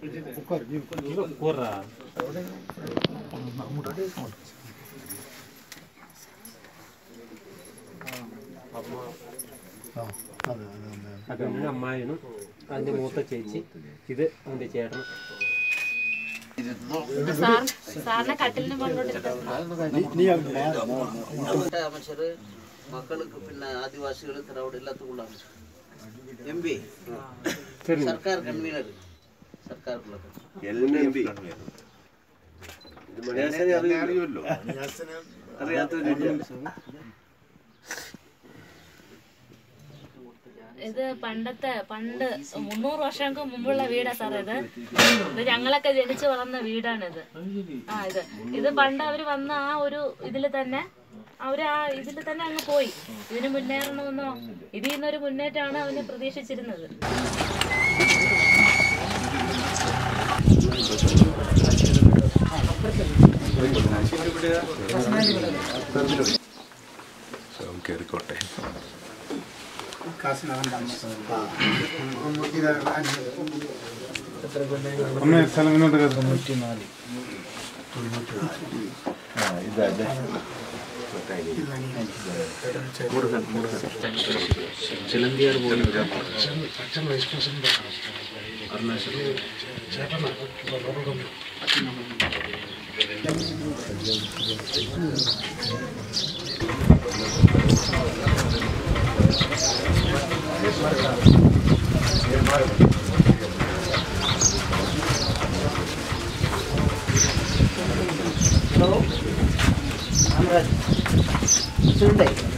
வா உட்காரு நீ உட்காரு ആ അതെ അതെ അതെ അത് അമ്മായനും അതിന്റെ മൂത്ത ചേച്ചി ഇത് അവന്റെ ചേട്ടനും സാർ സാറിനെ കട്ടിലിന് കൊണ്ടോട്ട് നീ നീ അങ്ങ് മാറ്, മാറ്, മാറ്. மாவட்ட அமைச்சர் மக்களுக்கு பின்ன ஆதிவாசிகள் திராவிட எல்லாத்துக்குள்ள அமைச்சர் எம்பி சர்க்கார் கன்வீனர் ഇത് പണ്ടത്തെ പണ്ട് മുന്നൂറ് വർഷങ്ങൾക്ക് മുമ്പുള്ള വീടാ സാർ ഇത്. ഇത് ഞങ്ങളൊക്കെ ജനിച്ചു വളർന്ന വീടാണ് ഇത് ആ ഇത്. ഇത് പണ്ട് അവർ വന്ന ആ ഒരു ഇതിൽ തന്നെ അവർ ആ ഇതിൽ തന്നെ അങ്ങ് പോയി. ഇതിന് മുന്നേറണമെന്നോ? ഇതിൽ നിന്നൊരു മുന്നേറ്റമാണ് അവന് പ്രതീക്ഷിച്ചിരുന്നത്. കയറിക്കോട്ടെ അമ്മ സ്ഥലം ഇങ്ങോട്ട് കയറി Hello, I'm Raj. Sunday.